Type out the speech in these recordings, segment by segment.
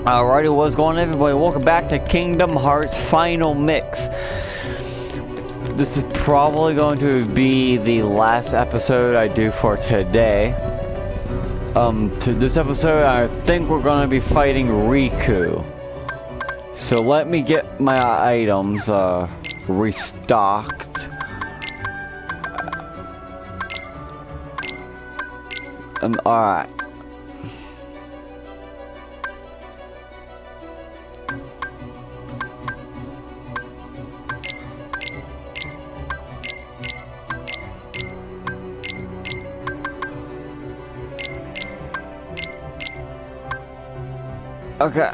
Alrighty, what's going on everybody? Welcome back to Kingdom Hearts Final Mix. This is probably going to be the last episode I do for today. Um, to this episode, I think we're going to be fighting Riku. So let me get my items, uh, restocked. And, alright. Okay.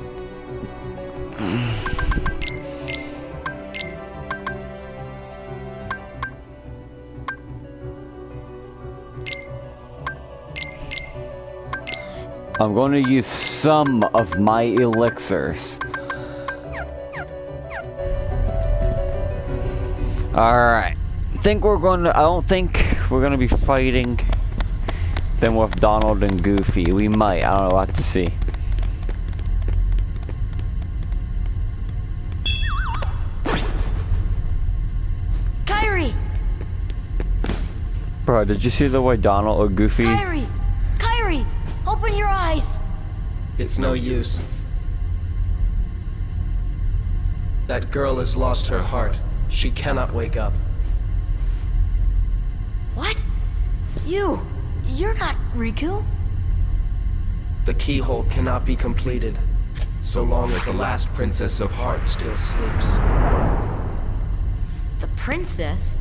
I'm going to use some of my elixirs. Alright. I think we're going to... I don't think we're going to be fighting them with Donald and Goofy. We might. I don't know. We'll have to see. Bro, did you see the way Donald or Goofy... Kairi! Kairi! Open your eyes! It's no use. That girl has lost her heart. She cannot wake up. What? You! You're not Riku? The keyhole cannot be completed, so long as the last Princess of Heart still sleeps. The princess?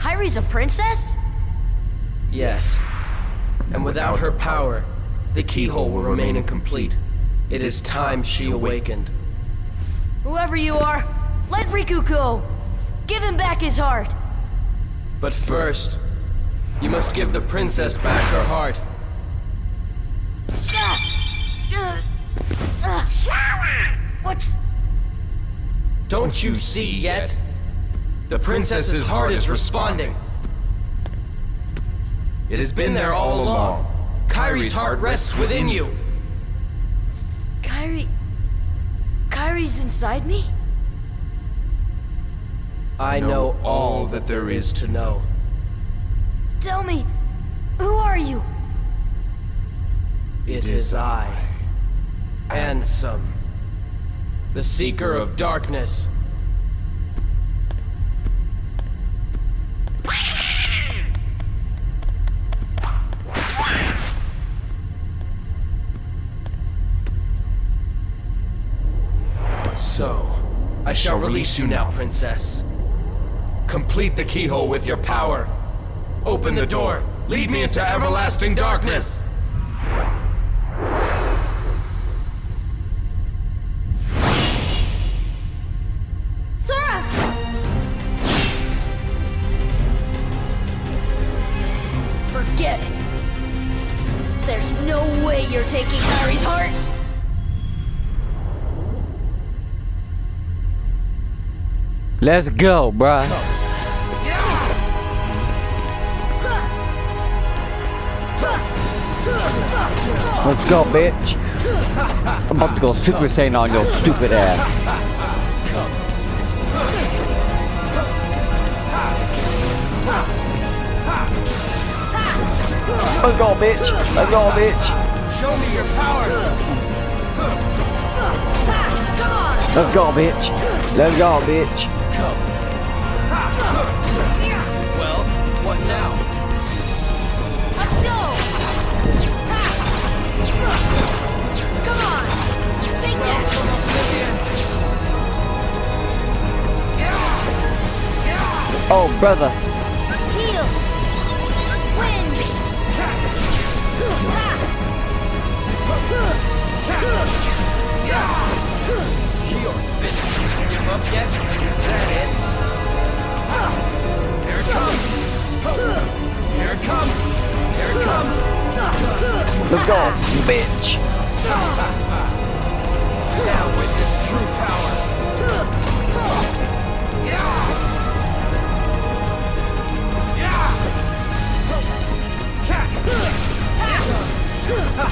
Kairi's a princess? Yes. And without her power, the keyhole will remain incomplete. It is time she awakened. Whoever you are, let Riku go! Give him back his heart! But first, you must give the princess back her heart. What's... Don't you see yet? The princess's heart is responding. It has been there all along. Kairi's heart rests within you. Kairi... Kairi's inside me? I know all that there is to know. Tell me, who are you? It is I, Ansem, the Seeker of Darkness. I shall release you now, Princess. Complete the keyhole with your power. Open the door. Lead me into everlasting darkness. Let's go, bruh. Let's go, bitch. I'm about to go Super Saiyan on your stupid ass. Let's go, bitch. Let's go, bitch. Show me your power. Let's go, bitch. Let's go, bitch. Brother. Heal! Wind! Your bitch. Give up yet? Is that it? Here it comes. Here it comes. Here it comes. Let's go, bitch.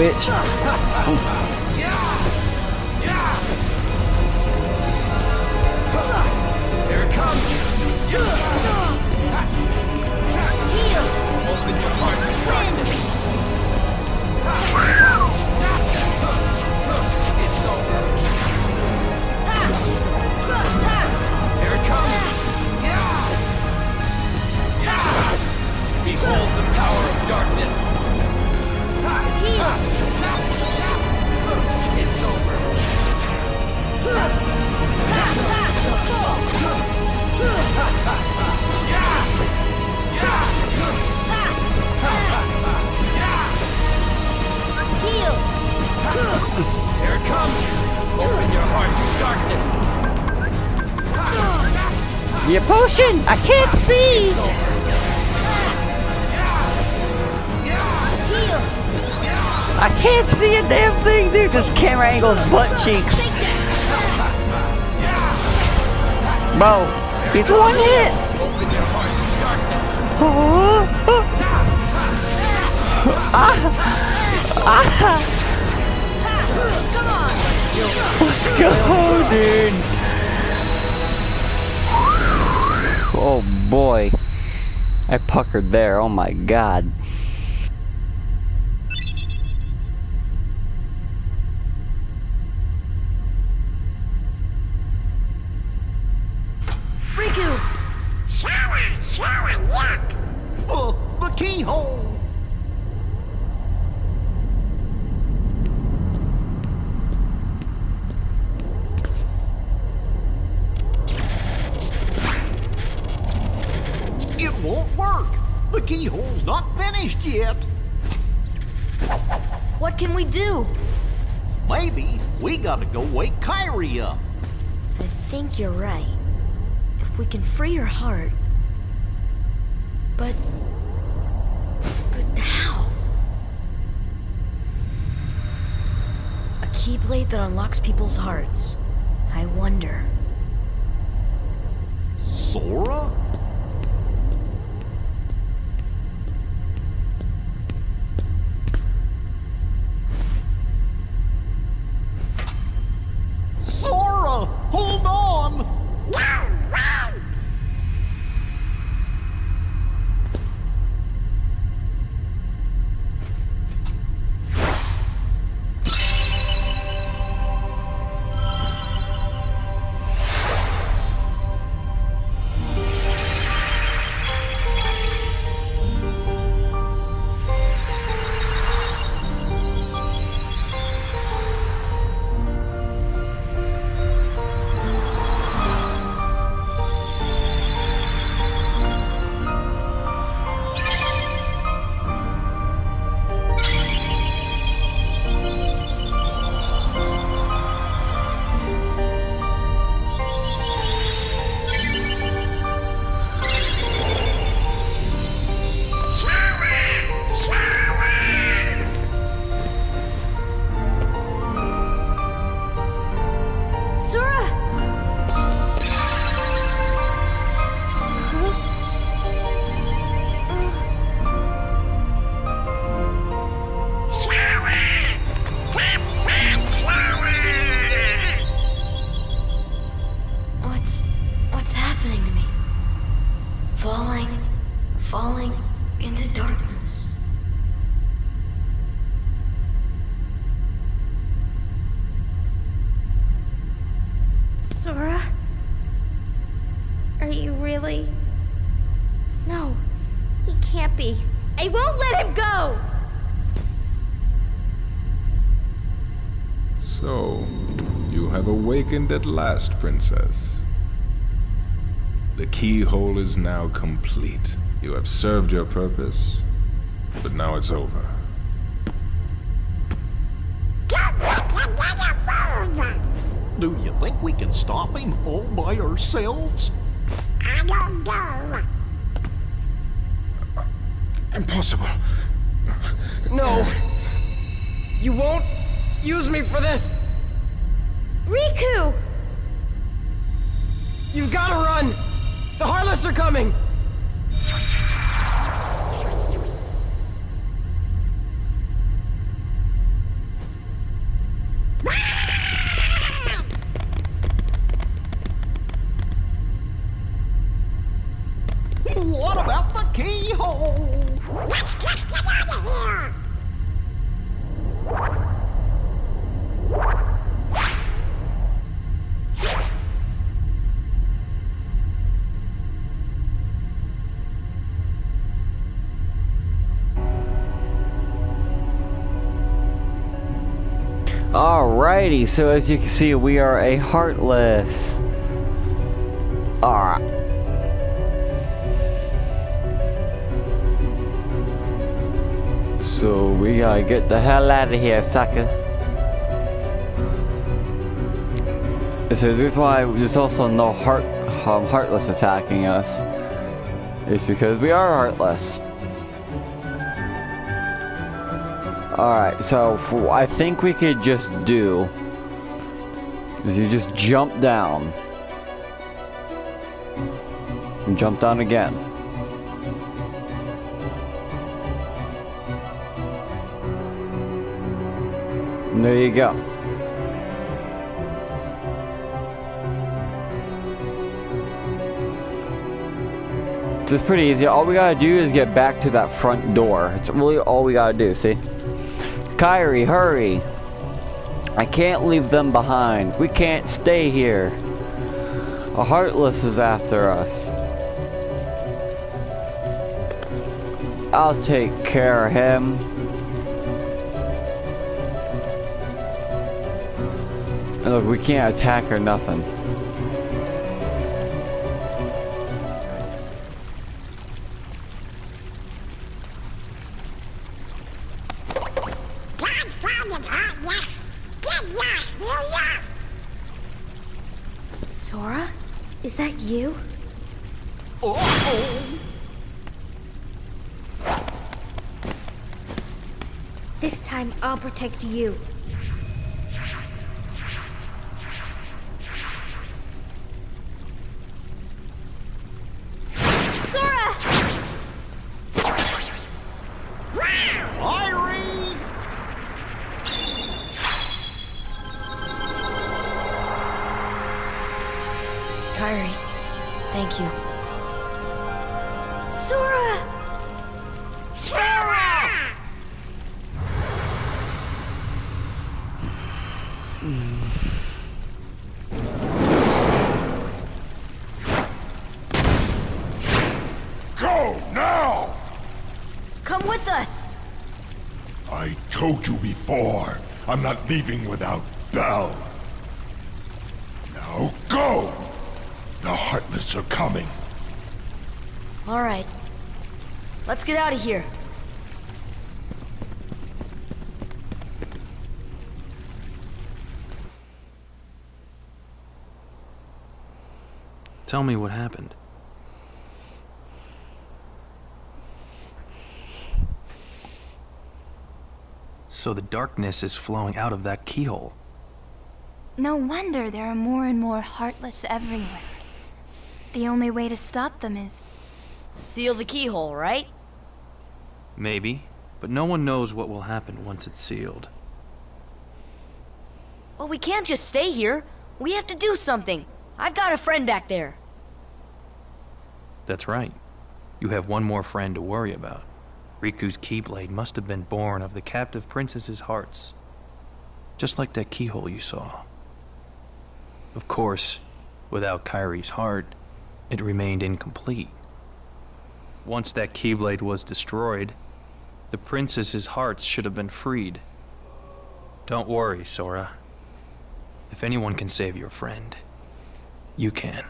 bitch. Your potion! I can't see! I can't see a damn thing, dude. This camera angle's butt cheeks. Bro, he's one hit! Darkness. Come on! Let's go, dude! Oh boy. I puckered there, oh my god. A keyblade that unlocks people's hearts. I wonder. Sora! Awakened at last, Princess. The keyhole is now complete. You have served your purpose, but now it's over. Do you think we can stop him all by ourselves? I don't know. Uh, impossible. No! You won't use me for this! Riku! You've gotta run! The Heartless are coming! Alrighty, so as you can see, we are a Heartless. Alright. So we gotta get the hell out of here, sucker. So this is why there's also no heart, um, Heartless attacking us. It's because we are Heartless. Alright, so I think we could just do is you just jump down. And jump down again. And there you go. So it's pretty easy. All we gotta do is get back to that front door. It's really all we gotta do, see? Kairi, hurry! I can't leave them behind. We can't stay here. A Heartless is after us. I'll take care of him. Look, we can't attack or nothing. Protect you. Go now! Come with us! I told you before, I'm not leaving without Belle. Now go! The Heartless are coming. Alright. Let's get out of here. Tell me what happened. So the darkness is flowing out of that keyhole. No wonder there are more and more heartless everywhere. The only way to stop them is. Seal the keyhole, right? Maybe, but no one knows what will happen once it's sealed. Well, we can't just stay here. We have to do something. I've got a friend back there. That's right. You have one more friend to worry about. Riku's Keyblade must have been born of the captive princess's hearts. Just like that keyhole you saw. Of course, without Kairi's heart, it remained incomplete. Once that Keyblade was destroyed, the princess's hearts should have been freed. Don't worry, Sora. If anyone can save your friend, you can.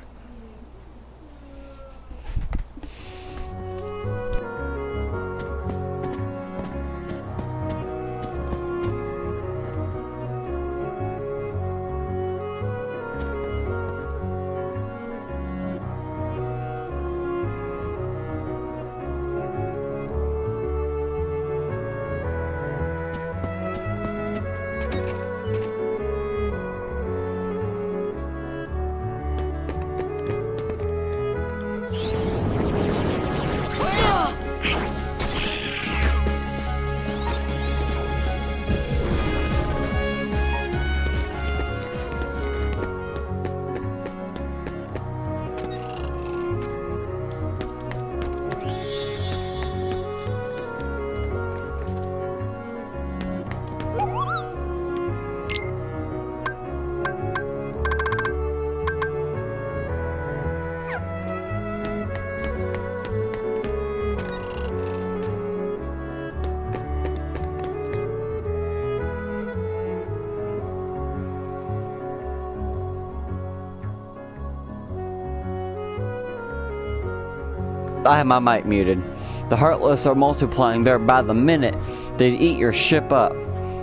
I have my mic muted. The Heartless are multiplying there by the minute. They'd eat your ship up.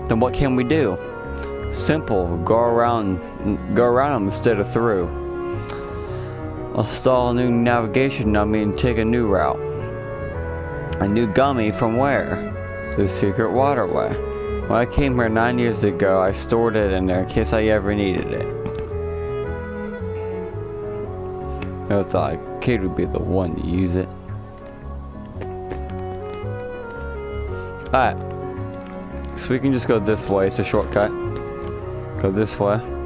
Then what can we do? Simple. Go around, go around them instead of through. Install a new navigation gummy and take a new route. A new gummy from where? The secret waterway. When I came here nine years ago, I stored it in there in case I ever needed it. I thought Kid would be the one to use it. Alright. So we can just go this way, it's a shortcut. Go this way.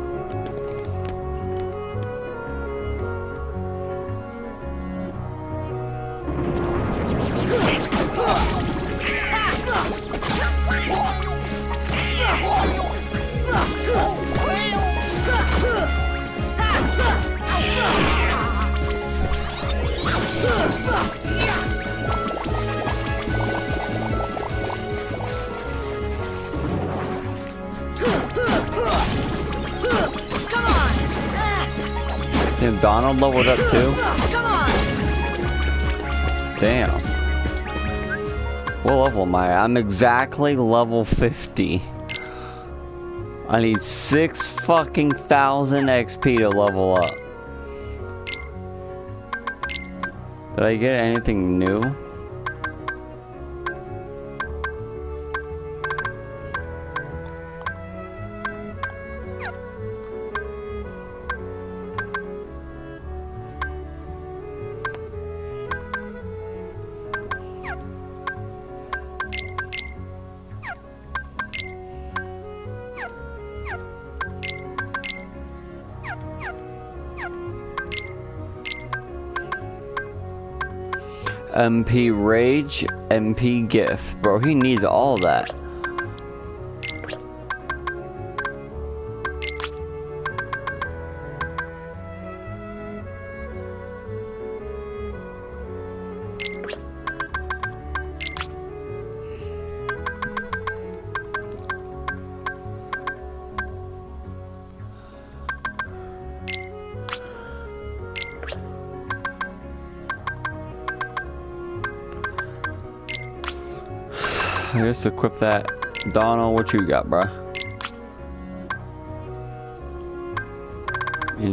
Up too? Come on! Damn. What level am I? I'm exactly level 50. I need six fucking thousand XP to level up. Did I get anything new? MP Rage, MP Gift. Bro, he needs all that. Just equip that. Donald, what you got, bruh?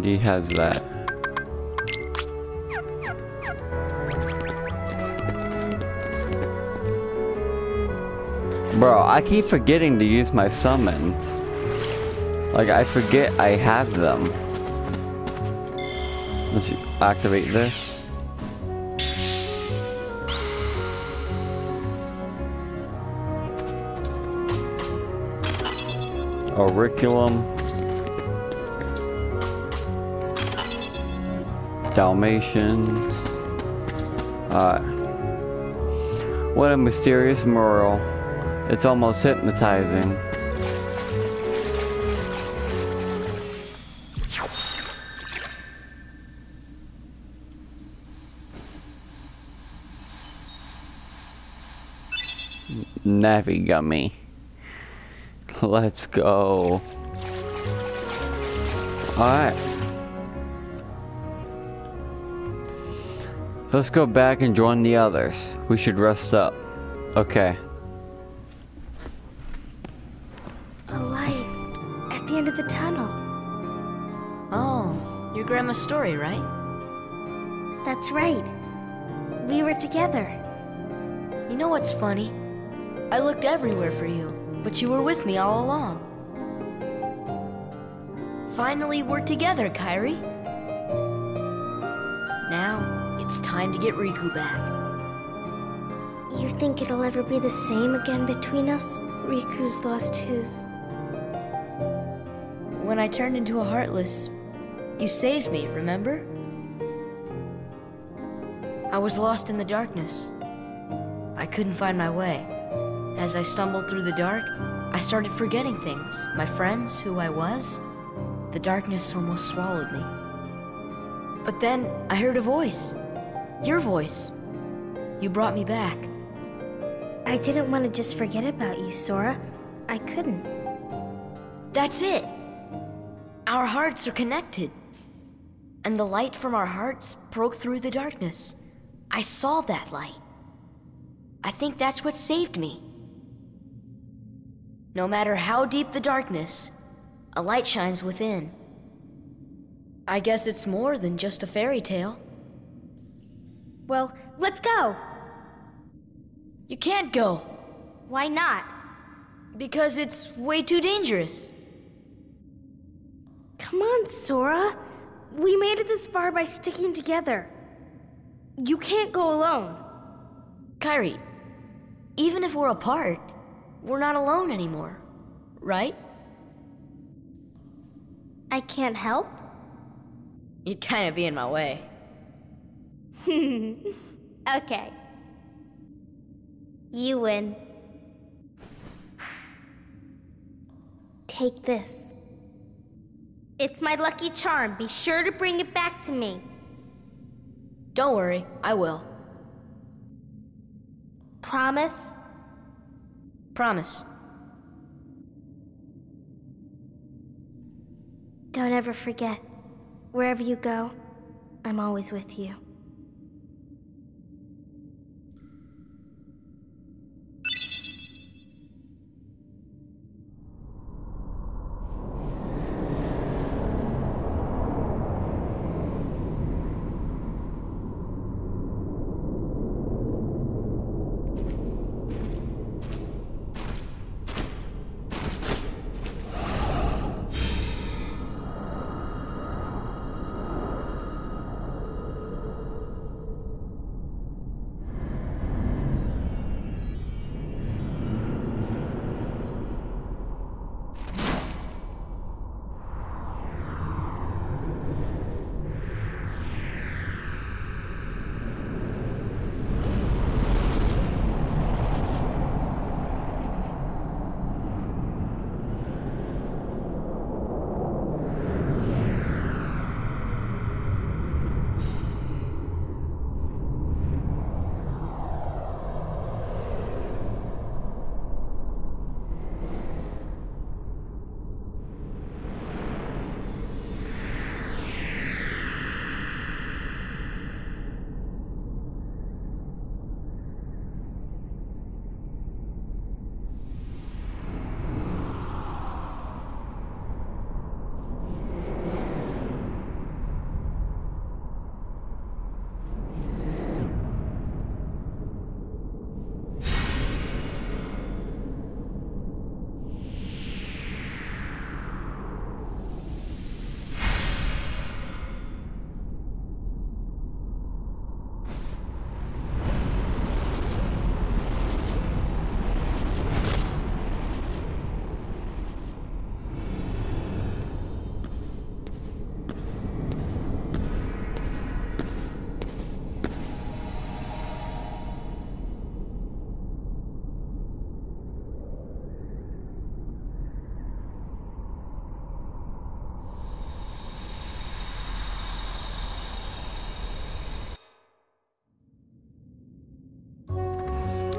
He has that. Bro, I keep forgetting to use my summons. Like, I forget I have them. Let's activate this. Auriculum. Dalmatians. Uh, what a mysterious mural. It's almost hypnotizing. Navi Gummy. Let's go. Alright. Let's go back and join the others. We should rest up. Okay. A light at the end of the tunnel. Oh, your grandma's story, right? That's right. We were together. You know what's funny? I looked everywhere for you, but you were with me all along. Finally, we're together, Kairi. Now, it's time to get Riku back. You think it'll ever be the same again between us? Riku's lost his. When I turned into a Heartless, you saved me, remember? I was lost in the darkness. I couldn't find my way. As I stumbled through the dark, I started forgetting things my friends, who I was. The darkness almost swallowed me. But then I heard a voice. Your voice. You brought me back. I didn't want to just forget about you, Sora. I couldn't. That's it. Our hearts are connected. And the light from our hearts broke through the darkness. I saw that light. I think that's what saved me. No matter how deep the darkness, a light shines within. I guess it's more than just a fairy tale. Well, let's go. You can't go. Why not? Because it's way too dangerous. Come on, Sora. We made it this far by sticking together. You can't go alone. Kairi, even if we're apart, we're not alone anymore, right? I can't help? You'd kind of be in my way. Hmm. Okay. You win. Take this. It's my lucky charm. Be sure to bring it back to me. Don't worry, I will. Promise? Promise. Don't ever forget. Wherever you go, I'm always with you.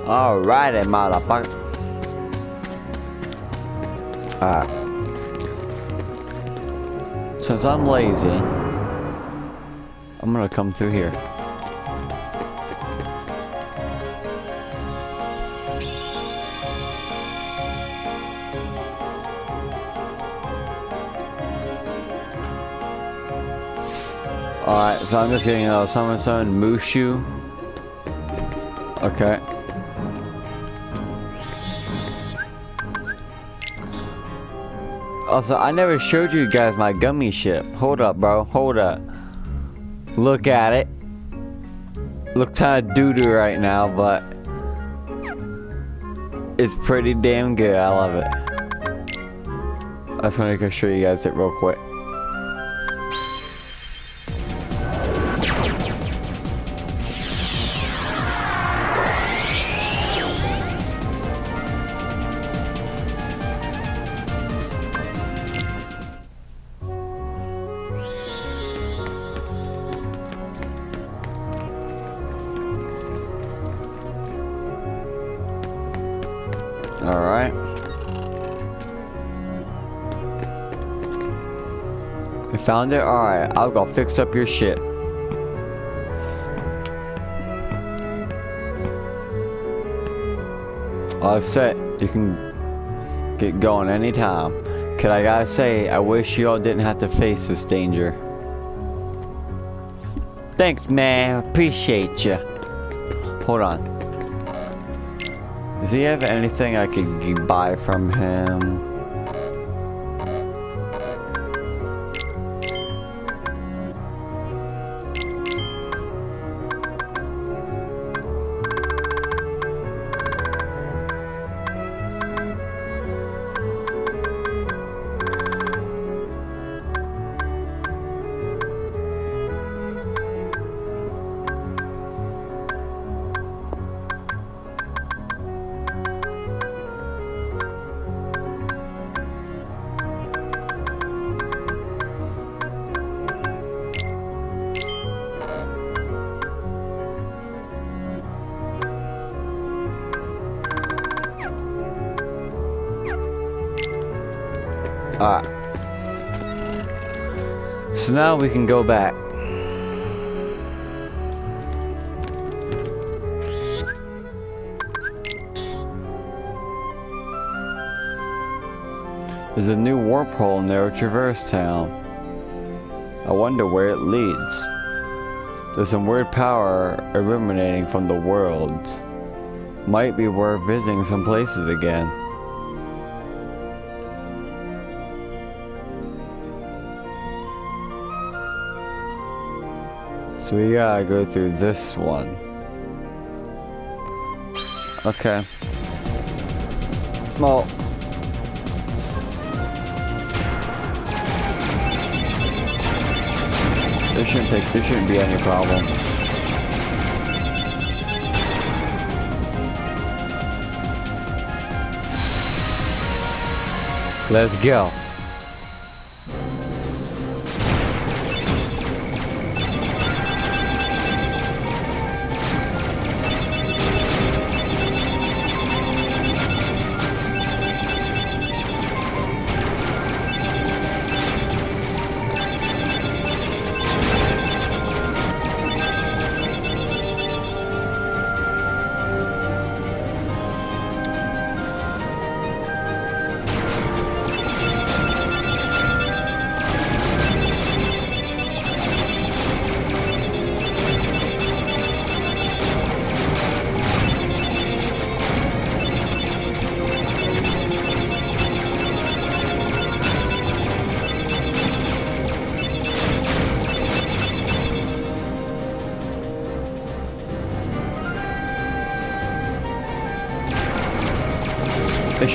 Alrighty, motherfucker. Alright. Since I'm lazy, I'm gonna come through here. Alright, so I'm just getting a summon summon Mushu. Okay. Also, I never showed you guys my gummy ship. Hold up, bro. Hold up. Look at it. Look kinda doo-doo right now, but it's pretty damn good. I love it. I just wanted to show you guys it real quick. Found it? Alright, I'll go fix up your ship. All set. You can get going anytime. Could I gotta say, I wish you all didn't have to face this danger. Thanks, man. Appreciate you. Hold on. Does he have anything I could buy from him? Alright. So now we can go back. There's a new warp hole near Traverse Town. I wonder where it leads. There's some weird power emanating from the world. Might be worth visiting some places again. So we gotta go through this one. Okay. Well. This shouldn't take, this shouldn't be any problem. Let's go.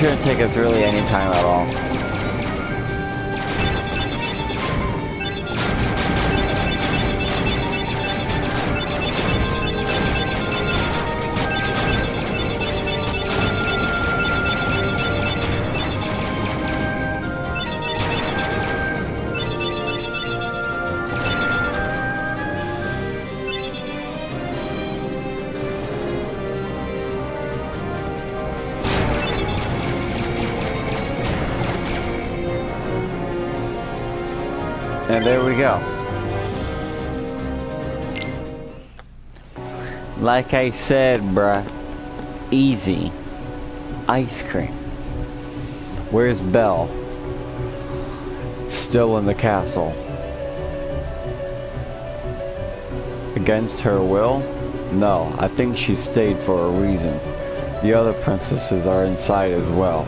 Shouldn't take us really any time at all. And there we go. Like I said, bruh. Easy. Ice cream. Where's Belle? Still in the castle. Against her will? No, I think she stayed for a reason. The other princesses are inside as well.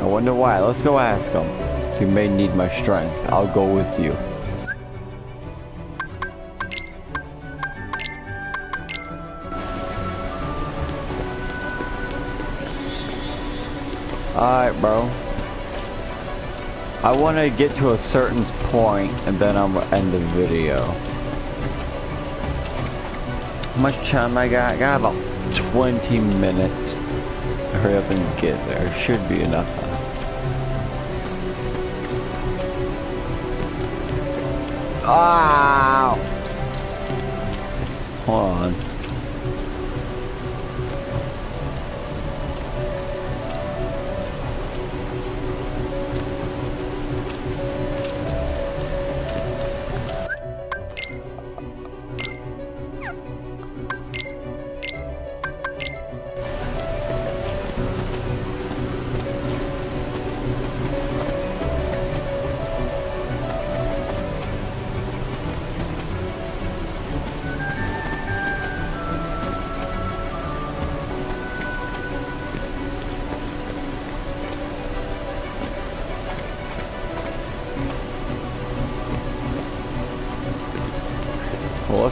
I wonder why. Let's go ask them. You may need my strength. I'll go with you. Alright, bro. I want to get to a certain point and then I'm going to end the video. How much time I got? I got about 20 minutes. Hurry up and get there. Should be enough Ow! Hold on.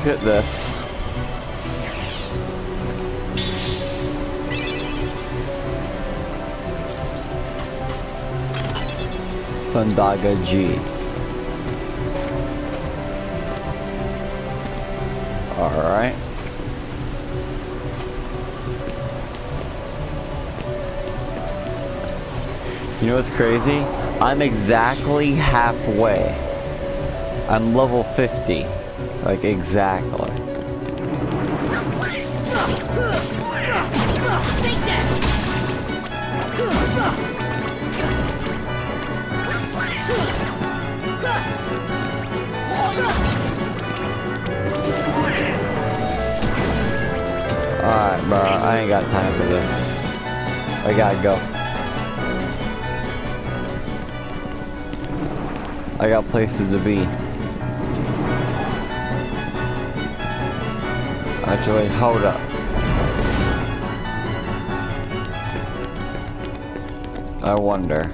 Look at this. Pandaga G. Alright. You know what's crazy? I'm exactly halfway. I'm level 50. Like exactly. Alright, bro. I ain't got time for this. I gotta go. I got places to be. Actually, hold up. I wonder.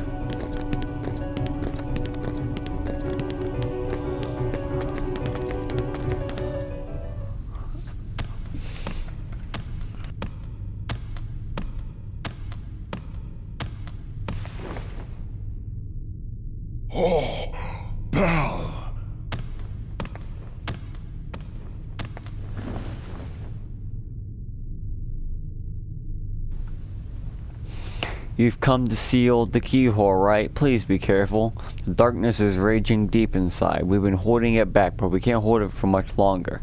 You've come to seal the keyhole, right? Please be careful. The darkness is raging deep inside. We've been holding it back, but we can't hold it for much longer.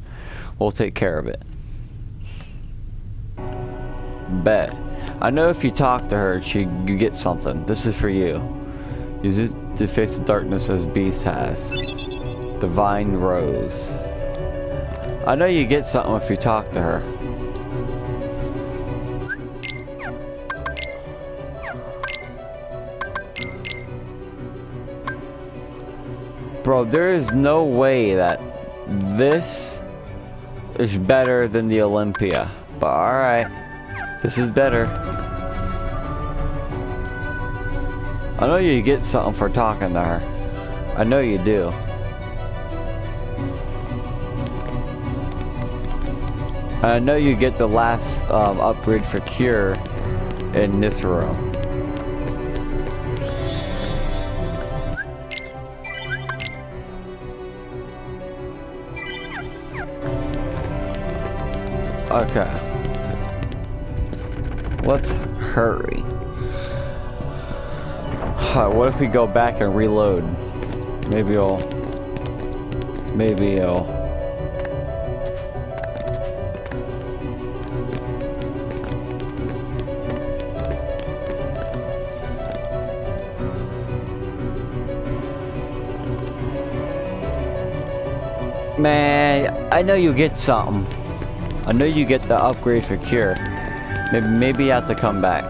We'll take care of it. Bet. I know if you talk to her, she you get something. This is for you. Use it to face the darkness as Beast has. Divine Rose. I know you get something if you talk to her. Bro, there is no way that this is better than the Olympia. But alright. This is better. I know you get something for talking to her. I know you do. I know you get the last um, upgrade for cure in Nisero. Okay. Let's hurry. What if we go back and reload? Maybe I'll... Maybe I'll... Man, I know you get something. I know you get the upgrade for cure. Maybe, maybe you have to come back.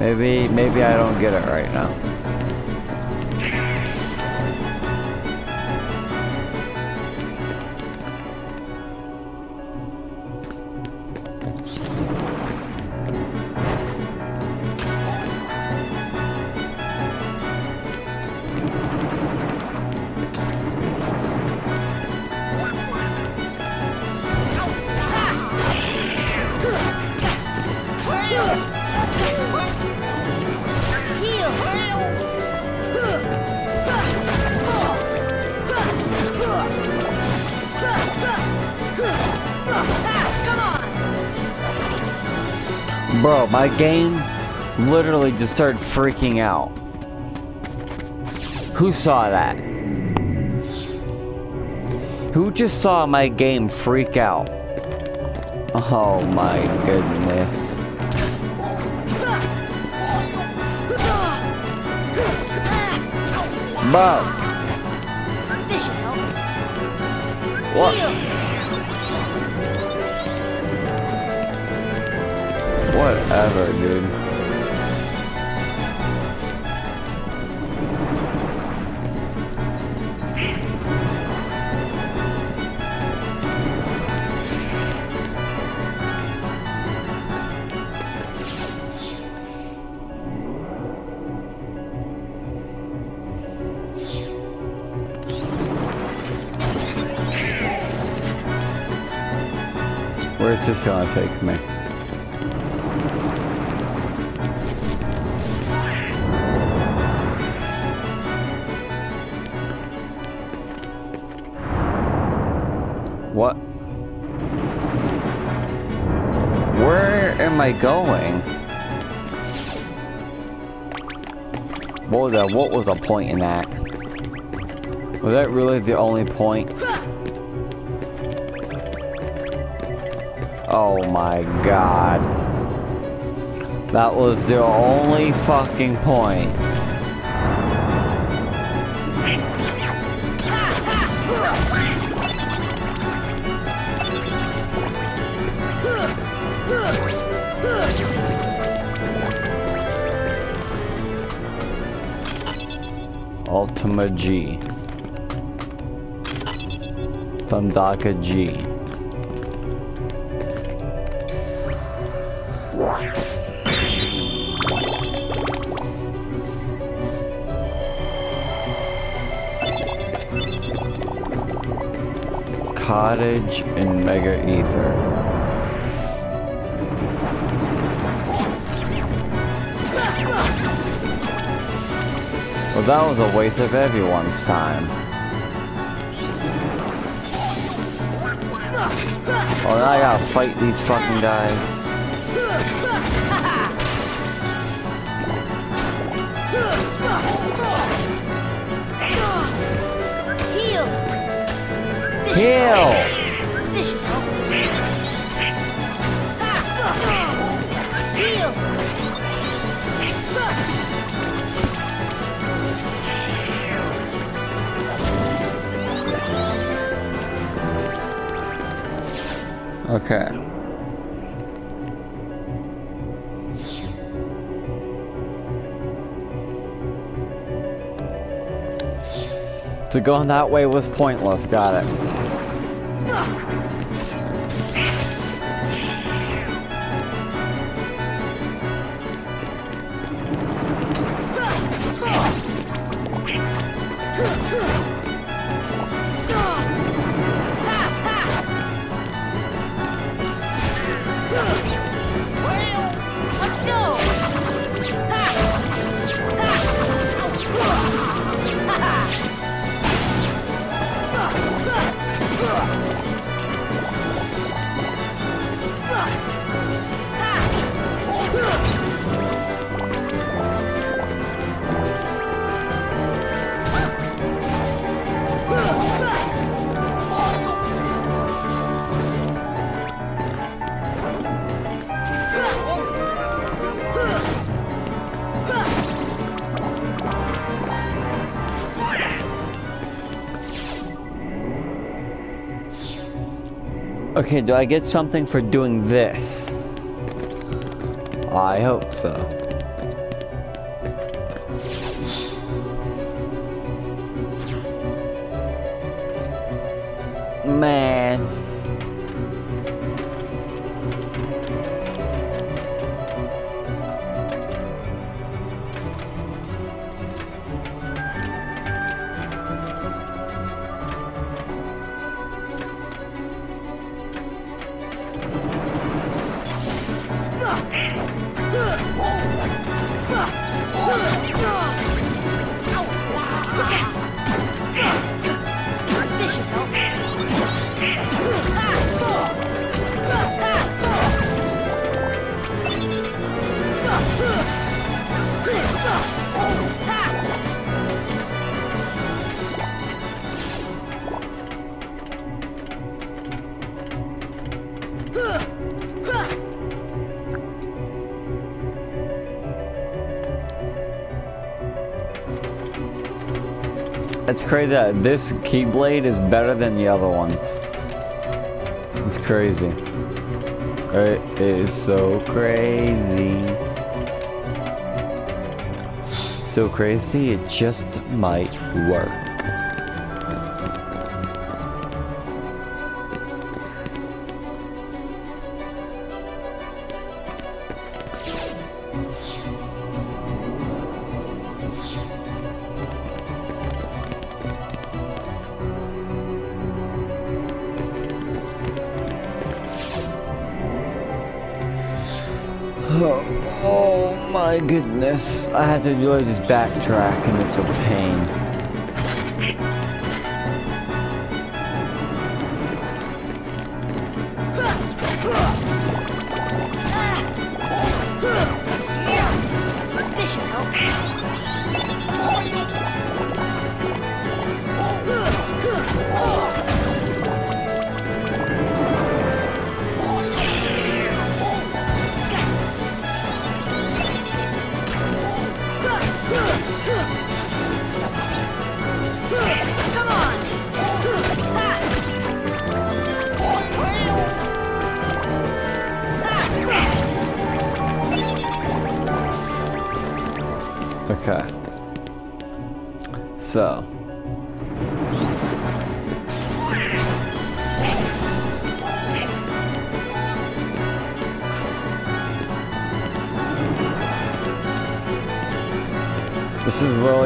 Maybe, maybe I don't get it right now. My game literally just started freaking out. Who saw that? Who just saw my game freak out? Oh my goodness. Bro. What? Whatever, dude. Where's this gonna take me? I going? What was that? What was the point in that? Was that really the only point? Oh my god. That was the only fucking point. Ultima G. Thundaga G. Cottage and Mega Ether. Well, that was a waste of everyone's time. Oh, now I gotta fight these fucking guys. Heal. Heal! Okay. So going that way was pointless, got it. Okay, do I get something for doing this? I hope so. Crazy that this Keyblade is better than the other ones. It's crazy. It is so crazy. So crazy, it just might work. To really just backtrack and it's a pain.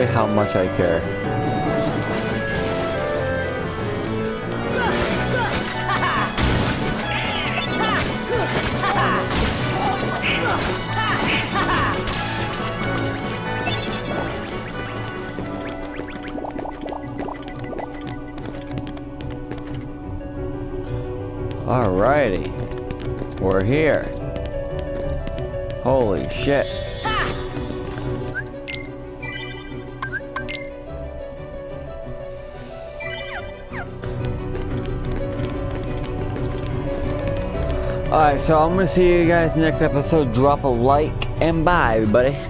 How much I care. So I'm gonna see you guys next episode. Drop a like and bye, everybody.